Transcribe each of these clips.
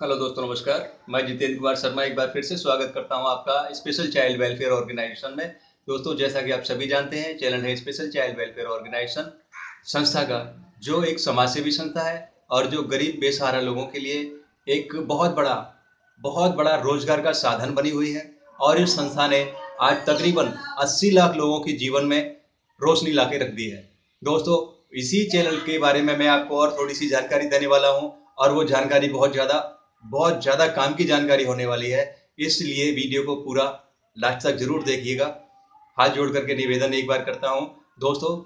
Hello दोस्तों, नमस्कार। मैं जितेंद्र कुमार शर्मा एक बार फिर से स्वागत करता हूँ आपका स्पेशल चाइल्ड वेलफेयर ऑर्गेनाइजेशन में। दोस्तों, जैसा कि आप सभी जानते हैं, चैनल है स्पेशल चाइल्ड वेलफेयर ऑर्गेनाइजेशन संस्था का, जो एक समाज सेवी संस्था है और जो गरीब, बेसहारा लोगों के लिए एक बहुत बड़ा बहुत बड़ा रोज़गार का साधन बनी हुई है और इस संस्था ने आज तकरीबन 80 लाख लोगों के जीवन में रोशनी ला रख दी है। दोस्तों, इसी चैनल के बारे में मैं आपको और थोड़ी सी जानकारी देने वाला हूँ और वो जानकारी बहुत ज़्यादा बहुत ज़्यादा काम की जानकारी होने वाली है, इसलिए वीडियो को पूरा लास्ट तक ज़रूर देखिएगा। हाथ जोड़ करके निवेदन एक बार करता हूँ। दोस्तों,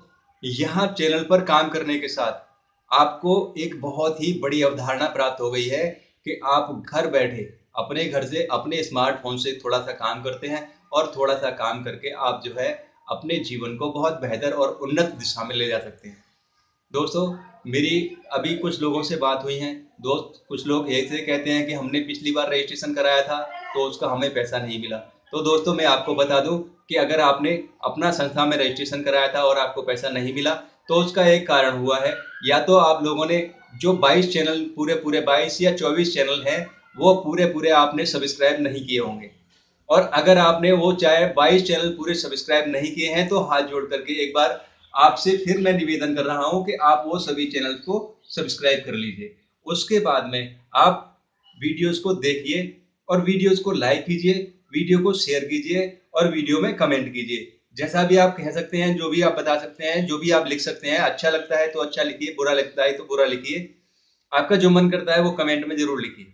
यहाँ चैनल पर काम करने के साथ आपको एक बहुत ही बड़ी अवधारणा प्राप्त हो गई है कि आप घर बैठे अपने घर से अपने स्मार्टफ़ोन से थोड़ा सा काम करते हैं और थोड़ा सा काम करके आप जो है अपने जीवन को बहुत बेहतर और उन्नत दिशा में ले जा सकते हैं। दोस्तों, मेरी अभी कुछ लोगों से बात हुई है। दोस्त, कुछ लोग ऐसे कहते हैं कि हमने पिछली बार रजिस्ट्रेशन कराया था तो उसका हमें पैसा नहीं मिला। तो दोस्तों, मैं आपको बता दूँ कि अगर आपने अपना संस्था में रजिस्ट्रेशन कराया था और आपको पैसा नहीं मिला तो उसका एक कारण हुआ है। या तो आप लोगों ने जो 22 चैनल पूरे पूरे 22 या 24 चैनल हैं, वो पूरे पूरे आपने सब्सक्राइब नहीं किए होंगे। और अगर आपने वो चाहे 22 चैनल पूरे सब्सक्राइब नहीं किए हैं तो हाथ जोड़ करके एक बार आपसे फिर मैं निवेदन कर रहा हूँ कि आप वो सभी चैनल को सब्सक्राइब कर लीजिए। उसके बाद में आप वीडियोस को देखिए और वीडियोस को लाइक कीजिए वीडियो को शेयर कीजिए और वीडियो में कमेंट कीजिए। जैसा भी आप कह सकते हैं, जो भी आप बता सकते हैं, जो भी आप लिख सकते हैं अच्छा लगता है तो अच्छा लिखिए, बुरा लगता है तो बुरा लिखिए। आपका जो मन करता है वो कमेंट में ज़रूर लिखिए।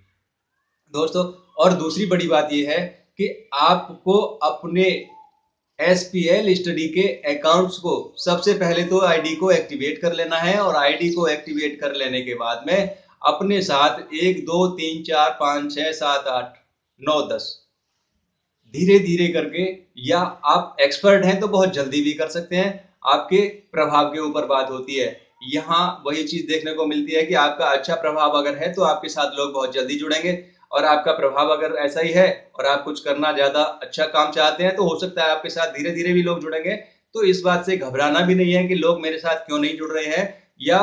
दोस्तों, और दूसरी बड़ी बात यह है कि आपको अपने एस पी एल स्टडी के अकाउंट्स को सबसे पहले तो आईडी को एक्टिवेट कर लेना है और आईडी को एक्टिवेट कर लेने के बाद में अपने साथ एक, दो, तीन, चार, पाँच छः सात, आठ, नौ, दस, धीरे धीरे करके या आप एक्सपर्ट हैं तो बहुत जल्दी भी कर सकते हैं। आपके प्रभाव के ऊपर बात होती है। यहाँ वही चीज़ देखने को मिलती है कि आपका अच्छा प्रभाव अगर है तो आपके साथ लोग बहुत जल्दी जुड़ेंगे। और आपका प्रभाव अगर ऐसा ही है और आप कुछ करना ज़्यादा अच्छा काम चाहते हैं तो हो सकता है आपके साथ धीरे धीरे भी लोग जुड़ेंगे। तो इस बात से घबराना भी नहीं है कि लोग मेरे साथ क्यों नहीं जुड़ रहे हैं या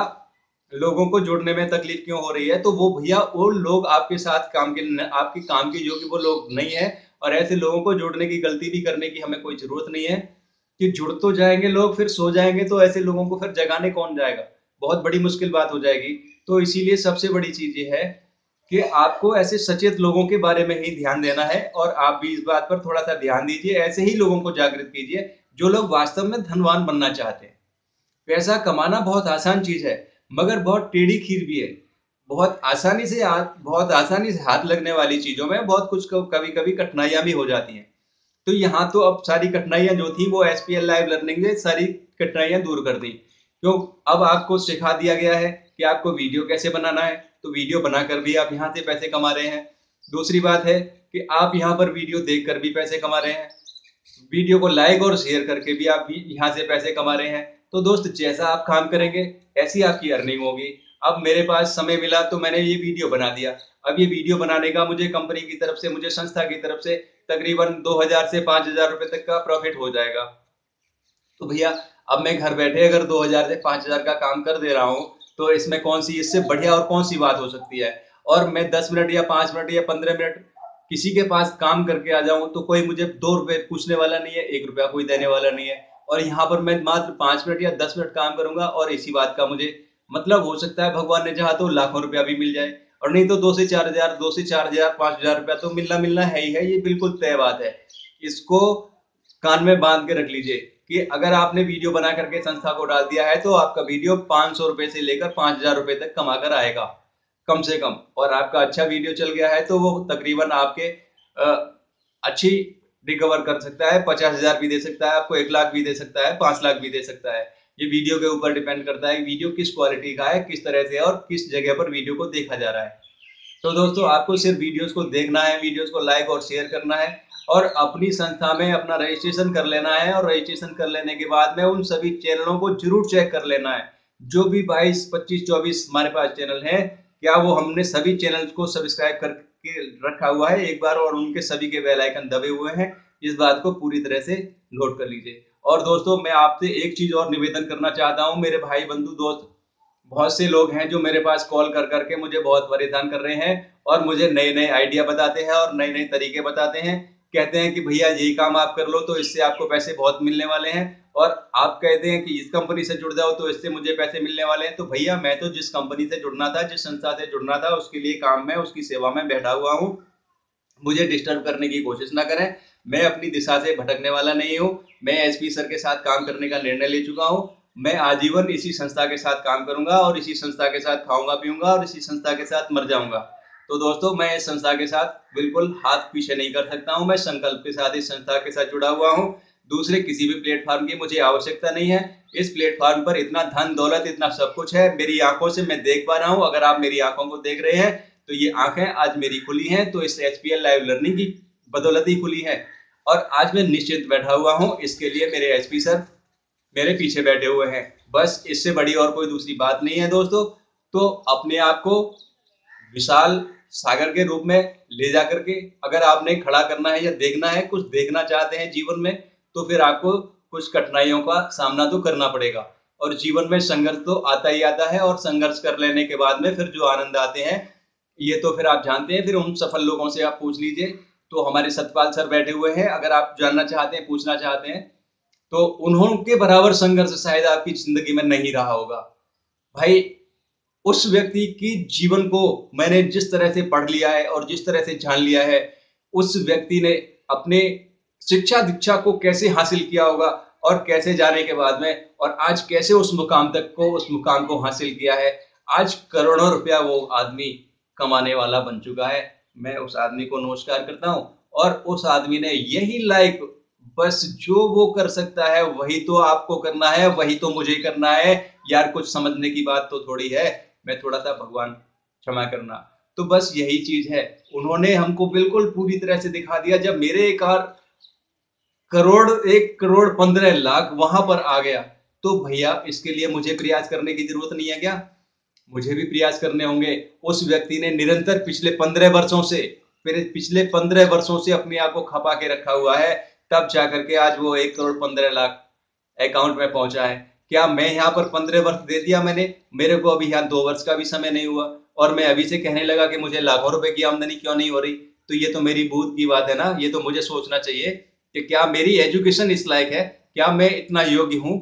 लोगों को जुड़ने में तकलीफ़ क्यों हो रही है। तो वो भैया, वो लोग आपके साथ काम के आपके काम की कि वो लोग नहीं है और ऐसे लोगों को जुड़ने की गलती भी करने की हमें कोई ज़रूरत नहीं है कि जुड़ तो जाएँगे लोग, फिर सो जाएँगे तो ऐसे लोगों को फिर जगाने कौन जाएगा? बहुत बड़ी मुश्किल बात हो जाएगी। तो इसीलिए सबसे बड़ी चीज़ ये है कि आपको ऐसे सचेत लोगों के बारे में ही ध्यान देना है और आप भी इस बात पर थोड़ा सा ध्यान दीजिए, ऐसे ही लोगों को जागृत कीजिए जो लोग वास्तव में धनवान बनना चाहते हैं। पैसा कमाना बहुत आसान चीज़ है, मगर बहुत टेढ़ी खीर भी है। बहुत आसानी से हाथ बहुत आसानी से हाथ लगने वाली चीज़ों में बहुत कुछ कभी कभी कठिनाइयाँ भी हो जाती हैं। तो यहाँ तो अब सारी कठिनाइयाँ जो थी, वो S P L live learning ने सारी कठिनाइयाँ दूर कर दी। क्यों? अब आपको सिखा दिया गया है कि आपको वीडियो कैसे बनाना है तो वीडियो बनाकर भी आप यहाँ से पैसे कमा रहे हैं। दूसरी बात है कि आप यहाँ पर वीडियो देख भी पैसे कमा रहे हैं। वीडियो को लाइक और शेयर करके भी आप यहाँ से पैसे कमा रहे हैं। तो दोस्त, जैसा आप काम करेंगे, ऐसी आपकी अर्निंग होगी। अब मेरे पास समय मिला तो मैंने ये वीडियो बना दिया। अब ये वीडियो बनाने का मुझे कंपनी की तरफ़ से, मुझे संस्था की तरफ़ से तकरीबन 2000 से 5000 रुपए तक का प्रॉफिट हो जाएगा। तो भैया, अब मैं घर बैठे अगर 2000 से 5000 का काम कर दे रहा हूँ तो इसमें कौन सी, इससे बढ़िया और कौन सी बात हो सकती है? और मैं दस मिनट या पाँच मिनट या पंद्रह मिनट किसी के पास काम करके आ जाऊँ तो कोई मुझे दो रुपए पूछने वाला नहीं है, एक रुपया कोई देने वाला नहीं है। और यहाँ पर मैं मात्र पाँच मिनट या दस मिनट काम करूँगा और इसी बात का मुझे मतलब हो सकता है भगवान ने चाहा तो लाखों रुपया भी मिल जाए। और नहीं तो दो से चार हज़ार, दो से चार हज़ार, पाँच हज़ार रुपया तो मिलना मिलना है ही है, ये बिल्कुल तय बात है। इसको कान में बाँध के रख लीजिए। कि अगर आपने वीडियो बना करके संस्था को डाल दिया है तो आपका वीडियो पाँच सौ रुपए से लेकर पाँच हज़ार रुपए तक कमा कर आएगा कम से कम। और आपका अच्छा वीडियो चल गया है तो वो तकरीबन आपके आ, अच्छी रिकवर कर सकता है पचास हज़ार भी दे सकता है आपको एक लाख भी दे सकता है पाँच लाख भी दे सकता है। ये वीडियो के ऊपर डिपेंड करता है वीडियो किस क्वालिटी का है किस तरह से है और किस जगह पर वीडियो को देखा जा रहा है। तो दोस्तों आपको सिर्फ़ वीडियोस को देखना है वीडियोस को लाइक और शेयर करना है। और अपनी संस्था में अपना रजिस्ट्रेशन कर लेना है और रजिस्ट्रेशन कर लेने के बाद में उन सभी चैनलों को ज़रूर चेक कर लेना है। जो भी 22, 25, 24 हमारे पास चैनल है क्या वो हमने सभी चैनल को सब्सक्राइब करके रखा हुआ है? एक बार और उनके सभी के बेल आइकन दबे हुए हैं। इस बात को पूरी तरह से नोट कर लीजिए। और दोस्तों मैं आपसे एक चीज़ और निवेदन करना चाहता हूँ। मेरे भाई बंधु दोस्त बहुत से लोग हैं जो मेरे पास कॉल कर करके मुझे बहुत परेशान कर रहे हैं और मुझे नए नए आइडिया बताते हैं और नए नए तरीके बताते हैं। कहते हैं कि भैया, यही काम आप कर लो तो इससे आपको पैसे बहुत मिलने वाले हैं। और आप कहते हैं कि इस कंपनी से जुड़ जाओ तो इससे मुझे पैसे मिलने वाले हैं। तो भैया, मैं तो जिस कंपनी से जुड़ना था, जिस संस्था से जुड़ना था, उसके लिए काम में, उसकी सेवा में बैठा हुआ हूँ। मुझे डिस्टर्ब करने की कोशिश ना करें। मैं अपनी दिशा से भटकने वाला नहीं हूँ। मैं एसपी सर के साथ काम करने का निर्णय ले चुका हूँ। मैं आजीवन इसी संस्था के साथ काम करूँगा और इसी संस्था के साथ खाऊँगा, पीऊँगा और इसी संस्था के साथ मर जाऊँगा। तो दोस्तों, मैं इस संस्था के साथ बिल्कुल हाथ पीछे नहीं कर सकता हूँ। मैं संकल्प के साथ इस संस्था के साथ जुड़ा हुआ हूँ। दूसरे किसी भी प्लेटफॉर्म की मुझे आवश्यकता नहीं है। इस प्लेटफॉर्म पर इतना धन, दौलत, इतना सब कुछ है। मेरी आँखों से मैं देख पा रहा हूँ। अगर आप मेरी आँखों को देख रहे हैं तो ये आँखें आज मेरी खुली हैं। तो इस एच लाइव लर्निंग की बदौलत ही खुली है। और आज मैं निश्चित बैठा हुआ हूँ। इसके लिए मेरे एचपी सर मेरे पीछे बैठे हुए हैं। बस इससे बड़ी और कोई दूसरी बात नहीं है दोस्तों। तो अपने आप को विशाल सागर के रूप में ले जा करके अगर आपने खड़ा करना है या देखना है, कुछ देखना चाहते हैं जीवन में तो फिर आपको कुछ कठिनाइयों का सामना तो करना पड़ेगा। और जीवन में संघर्ष तो आता ही आता है और संघर्ष कर लेने के बाद में फिर जो आनंद आते हैं, ये तो फिर आप जानते हैं। फिर उन सफल लोगों से आप पूछ लीजिए। तो हमारे सतपाल सर बैठे हुए हैं। अगर आप जानना चाहते हैं, पूछना चाहते हैं तो उन्होंने के बराबर संघर्ष शायद आपकी ज़िंदगी में नहीं रहा होगा। भाई उस व्यक्ति की जीवन को मैंने जिस तरह से पढ़ लिया है और जिस तरह से जान लिया है, उस व्यक्ति ने अपने शिक्षा दीक्षा को कैसे हासिल किया होगा और कैसे जाने के बाद में और आज कैसे उस मुकाम तक को, उस मुकाम को हासिल किया है, आज करोड़ों रुपया वो आदमी कमाने वाला बन चुका है। मैं उस आदमी को नमस्कार करता हूँ और उस आदमी ने यही लाइक बस जो वो कर सकता है, वही तो आपको करना है, वही तो मुझे करना है। यार, कुछ समझने की बात तो थोड़ी है। मैं थोड़ा सा भगवान क्षमा करना। तो बस यही चीज़ है। उन्होंने हमको बिल्कुल पूरी तरह से दिखा दिया। जब मेरे कार करोड़, एक करोड़ पंद्रह लाख वहाँ पर आ गया तो भैया, इसके लिए मुझे प्रयास करने की ज़रूरत नहीं है क्या? मुझे भी प्रयास करने होंगे। उस व्यक्ति ने निरंतर पिछले पंद्रह वर्षों से फिर पिछले पंद्रह वर्षों से अपने आप को खपा के रखा हुआ है। तब जाकर के आज वो एक करोड़ पंद्रह लाख अकाउंट में पहुँचा है। क्या मैं यहाँ पर पंद्रह वर्ष दे दिया मैंने? मेरे को अभी यहाँ दो वर्ष का भी समय नहीं हुआ। और मैं अभी से कहने लगा कि मुझे लाखों रुपए की आमदनी क्यों नहीं हो रही? तो ये तो मेरी बूथ की बात है ना? ये तो मुझे सोचना चाहिए कि क्या मेरी एजुकेशन इस लायक है? क्या मैं इतना योग्य हूँ?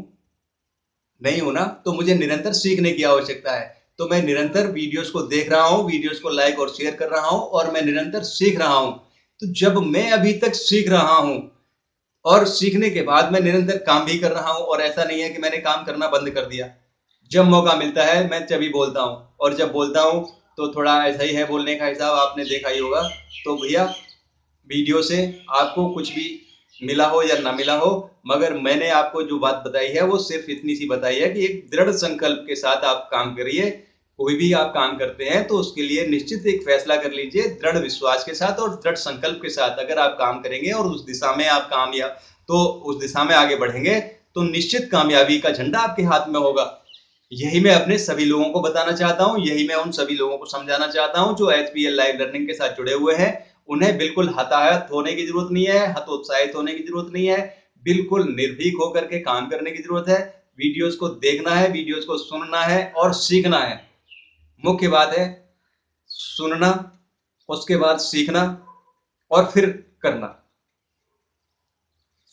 नहीं हूँ ना? तो मुझे निरंतर सीखने की आवश्यकता है। तो मैं निरंतर वीडियोस को देख रहा हूँ, वीडियोस को लाइक और शेयर कर रहा हूँ और मैं निरंतर सीख रहा हूँ। तो जब मैं अभी तक सीख रहा हूँ और सीखने के बाद मैं निरंतर काम भी कर रहा हूँ और ऐसा नहीं है कि मैंने काम करना बंद कर दिया। जब मौका मिलता है, मैं तभी बोलता हूँ, और जब बोलता हूँ तो थोड़ा ऐसा ही है बोलने का हिसाब, आपने देखा ही होगा। तो भैया, वीडियो से आपको कुछ भी मिला हो या ना मिला हो, मगर मैंने आपको जो बात बताई है, वो सिर्फ़ इतनी सी बताई है कि एक दृढ़ संकल्प के साथ आप काम करिए कोई भी आप काम करते हैं तो उसके लिए निश्चित एक फैसला कर लीजिए दृढ़ विश्वास के साथ और दृढ़ संकल्प के साथ अगर आप काम करेंगे और उस दिशा में आप कामयाब तो उस दिशा में आगे बढ़ेंगे तो निश्चित कामयाबी का झंडा आपके हाथ में होगा। यही मैं अपने सभी लोगों को बताना चाहता हूँ, यही मैं उन सभी लोगों को समझाना चाहता हूँ जो एच लाइव लर्निंग के साथ जुड़े हुए हैं। उन्हें बिल्कुल हताहत होने की ज़रूरत नहीं है, हतोत्साहित होने की ज़रूरत नहीं है, बिल्कुल निर्भीक होकर के काम करने की ज़रूरत है। वीडियोस को देखना है, वीडियोस को सुनना है और सीखना है। मुख्य बात है सुनना, उसके बाद सीखना और फिर करना।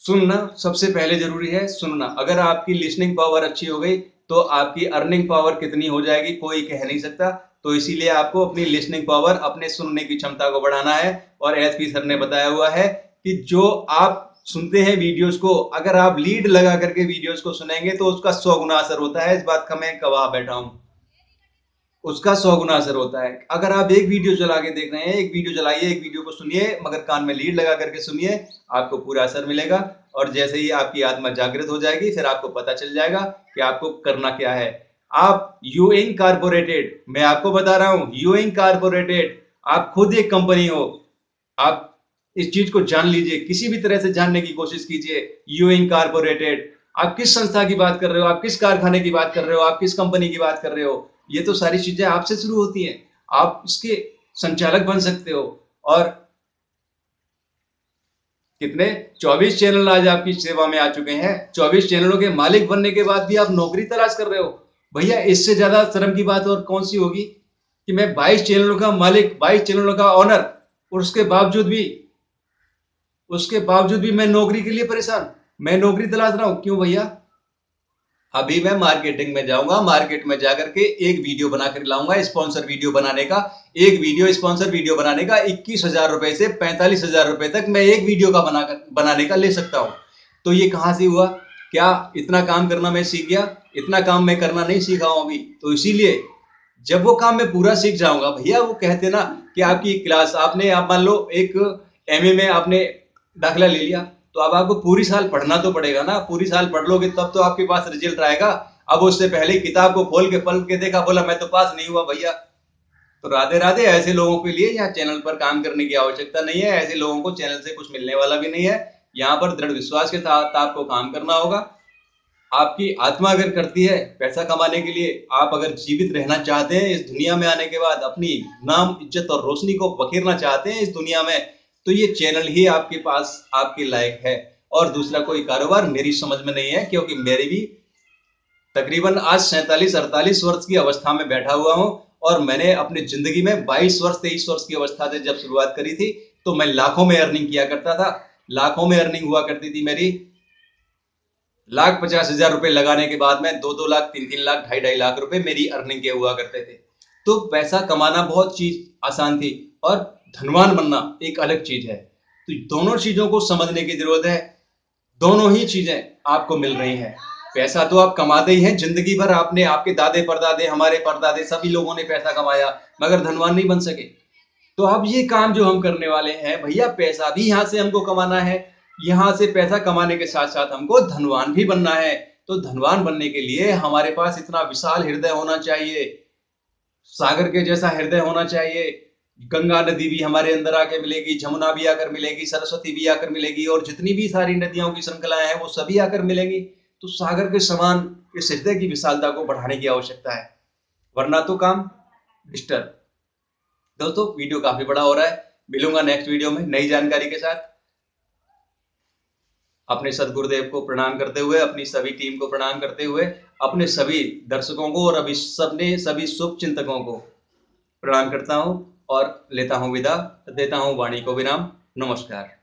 सुनना सबसे पहले ज़रूरी है, सुनना। अगर आपकी लिसनिंग पावर अच्छी हो गई तो आपकी अर्निंग पावर कितनी हो जाएगी, कोई कह नहीं सकता। तो इसीलिए आपको अपनी लिसनिंग पावर अपने सुनने की क्षमता को बढ़ाना है। और एस पी सर ने बताया हुआ है कि जो आप सुनते हैं वीडियोस को, अगर आप लीड लगा करके वीडियोस को सुनेंगे तो उसका सौ गुना असर होता है। इस बात का मैं गवाह बैठा हूँ। उसका सौ गुना असर होता है। अगर आप एक वीडियो चला के देख रहे हैं, एक वीडियो चलाइए, एक वीडियो को सुनिए, मगर कान में लीड लगा करके सुनिए, आपको पूरा असर मिलेगा और जैसे ही आपकी आत्मा जागृत हो जाएगी, फिर आपको पता चल जाएगा कि आपको करना क्या है। आप यूइंग कारपोरेटेड, मैं आपको बता रहा हूँ यूइंग कारपोरेटेड, आप खुद एक कंपनी हो, आप इस चीज़ को जान लीजिए, किसी भी तरह से जानने की कोशिश कीजिए यूइंग कारपोरेटेड। आप किस संस्था की बात कर रहे हो, आप किस कारखाने की बात कर रहे हो, आप किस कंपनी की बात कर रहे हो ये तो सारी चीज़ें आपसे शुरू होती हैं। आप इसके संचालक बन सकते हो। और कितने? 24 चैनल आज आपकी सेवा में आ चुके हैं। 24 चैनलों के मालिक बनने के बाद भी आप नौकरी तलाश कर रहे हो। भैया, इससे ज़्यादा शर्म की बात और कौन सी होगी कि मैं 22 चैनलों का मालिक 22 चैनलों का ऑनर और उसके बावजूद भी, उसके बावजूद भी मैं नौकरी के लिए परेशान। मैं नौकरी तलाश रहा हूँ। क्यों भैया? अभी मैं मार्केटिंग में जाऊँगा मार्केट में जाकर के एक वीडियो बनाकर लाऊँगा स्पॉन्सर वीडियो बनाने का। एक वीडियो स्पॉन्सर वीडियो बनाने का इक्कीस हज़ार रुपए से पैंतालीस हज़ार रुपए तक मैं एक वीडियो का बनाकर बनाने का ले सकता हूँ। तो ये कहाँ से हुआ? क्या इतना काम करना मैं सीख गया? इतना काम मैं करना नहीं सीखा हूँ अभी। तो इसीलिए जब वो काम मैं पूरा सीख जाऊँगा, भैया वो कहते ना कि आपकी क्लास आपने, आप मान लो एक एमए में आपने दाखिला ले लिया। तो अब आपको पूरी साल पढ़ना तो पड़ेगा ना। पूरी साल पढ़ लोगे तब तो आपके पास रिज़ल्ट आएगा। अब उससे पहले किताब को खोल के, पल के देखा, बोला, मैं तो पास नहीं हुआ भैया। तो राधे राधे, ऐसे लोगों के लिए यहाँ चैनल पर काम करने की आवश्यकता नहीं है। ऐसे लोगों को चैनल से कुछ मिलने वाला भी नहीं है। यहाँ पर दृढ़ विश्वास के साथ आपको काम करना होगा। आपकी आत्मा अगर करती है पैसा कमाने के लिए, आप अगर जीवित रहना चाहते हैं इस दुनिया में आने के बाद, अपनी नाम, इज़्ज़त और रोशनी को बखेरना चाहते हैं इस दुनिया में तो ये चैनल ही आपके पास आपके लायक है। और दूसरा कोई कारोबार मेरी समझ में नहीं है, क्योंकि मेरी भी तकरीबन आज सैतालीस, अड़तालीस वर्ष की अवस्था में बैठा हुआ हूँ, और मैंने अपनी ज़िंदगी में 22 वर्ष 23 वर्ष की अवस्था से जब शुरुआत करी थी तो मैं लाखों में अर्निंग किया करता था। लाखों में अर्निंग हुआ करती थी मेरी। लाख पचास हज़ार रुपए लगाने के बाद में दो दो लाख तीन तीन लाख ढाई ढाई लाख रुपए मेरी अर्निंग के हुआ करते थे। तो पैसा कमाना बहुत चीज़ आसान थी, और धनवान बनना एक अलग चीज़ है। तो दोनों चीज़ों को समझने की ज़रूरत है। दोनों ही चीज़ें आपको मिल रही हैं। पैसा तो आप कमाते ही हैं, ज़िंदगी भर आपने आपके दादे परदादे, हमारे परदादे, सभी लोगों ने पैसा कमाया, मगर धनवान नहीं बन सके। तो अब ये काम जो हम करने वाले हैं, भैया, पैसा भी यहाँ से हमको कमाना है। यहाँ से पैसा कमाने के साथ साथ हमको धनवान भी बनना है। तो धनवान बनने के लिए हमारे पास इतना विशाल हृदय होना चाहिए। सागर के जैसा हृदय होना चाहिए। गंगा नदी भी हमारे अंदर आके मिलेगी जमुना भी आकर मिलेगी, सरस्वती भी आकर मिलेगी, और जितनी भी सारी नदियों की श्रृंखलाएँ हैं, वो सभी आकर मिलेंगी। तो सागर के समान इस हृदय की विशालता को बढ़ाने की आवश्यकता है। वरना तो काम डिस्टर्ब। दोस्तों, वीडियो काफ़ी बड़ा हो रहा है। मिलूँगा नेक्स्ट वीडियो में नई जानकारी के साथ। अपने सदगुरुदेव को प्रणाम करते हुए, अपनी सभी टीम को प्रणाम करते हुए, अपने सभी दर्शकों को और अभी सबने, सभी शुभ चिंतकों को प्रणाम करता हूँ। और लेता हूँ विदा देता हूँ वाणी को विराम। नमस्कार।